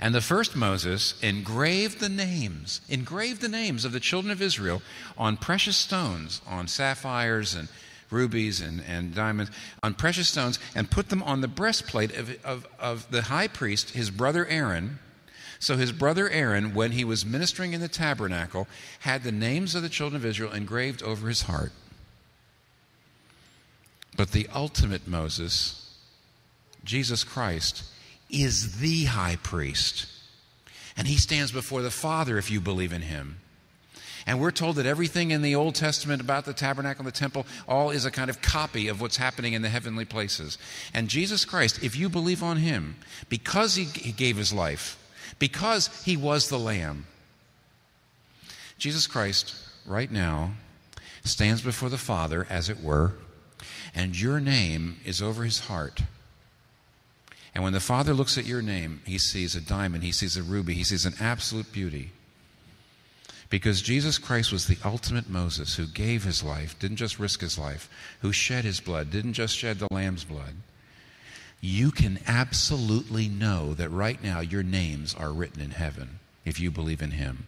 And the first Moses engraved the names, engraved the names of the children of Israel on precious stones, on sapphires and rubies and, and diamonds, on precious stones, and put them on the breastplate of, of, of the high priest, his brother Aaron. So his brother Aaron, when he was ministering in the tabernacle, had the names of the children of Israel engraved over his heart. But the ultimate Moses, Jesus Christ, is the high priest. And he stands before the Father if you believe in him. And we're told that everything in the Old Testament about the tabernacle and the temple all is a kind of copy of what's happening in the heavenly places. And Jesus Christ, if you believe on him, because he, he gave his life, because he was the Lamb, Jesus Christ, right now, stands before the Father, as it were, and your name is over his heart. And when the Father looks at your name, he sees a diamond, he sees a ruby, he sees an absolute beauty. Because Jesus Christ was the ultimate Moses who gave his life, didn't just risk his life, who shed his blood, didn't just shed the lamb's blood. You can absolutely know that right now your names are written in heaven if you believe in him.